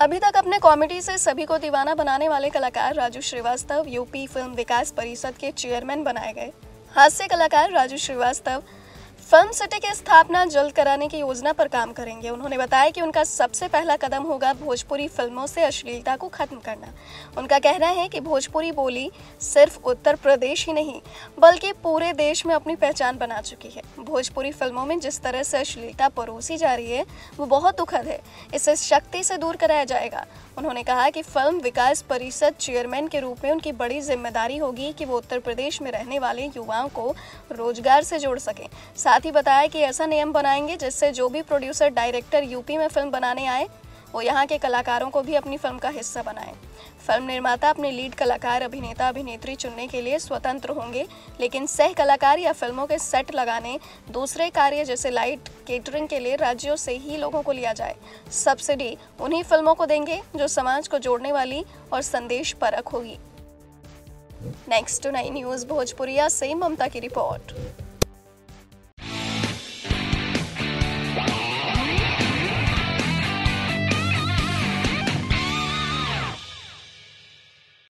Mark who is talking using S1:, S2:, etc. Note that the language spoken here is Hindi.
S1: अभी तक अपने कॉमेडी से सभी को दीवाना बनाने वाले कलाकार राजू श्रीवास्तव, यूपी फ़िल्म विकास परिषद के चेयरमैन बनाए गए। हास्य कलाकार राजू श्रीवास्तव फ़िल्म सिटी की स्थापना जल्द कराने की योजना पर काम करेंगे। उन्होंने बताया कि उनका सबसे पहला कदम होगा भोजपुरी फ़िल्मों से अश्लीलता को खत्म करना। उनका कहना है कि भोजपुरी बोली सिर्फ़ उत्तर प्रदेश ही नहीं, बल्कि पूरे देश में अपनी पहचान बना चुकी है। भोजपुरी फ़िल्मों में जिस तरह से अश्लीलता परोसी जा रही है, वो बहुत दुखद है। इसे शक्ति से दूर कराया जाएगा। उन्होंने कहा कि फ़िल्म विकास परिषद चेयरमैन के रूप में उनकी बड़ी ज़िम्मेदारी होगी कि वो उत्तर प्रदेश में रहने वाले युवाओं को रोज़गार से जोड़ सकें। साथ ही बताया कि ऐसा नियम बनाएँगे जिससे जो भी प्रोड्यूसर डायरेक्टर यूपी में फ़िल्म बनाने आए, वो यहाँ के कलाकारों को भी अपनी फ़िल्म का हिस्सा बनाएँ। फ़िल्म निर्माता अपने लीड कलाकार, अभिनेता, अभिनेत्री चुनने के लिए स्वतंत्र होंगे, लेकिन सह कलाकार या फ़िल्मों के सेट लगाने, दूसरे कार्य जैसे लाइट केटरिंग के लिए राज्यों से ही लोगों को लिया जाए। सब्सिडी उन्हीं फ़िल्मों को देंगे जो समाज को जोड़ने वाली और संदेश परक होगी। Next to nine news Bhojpuriya से ममता की रिपोर्ट।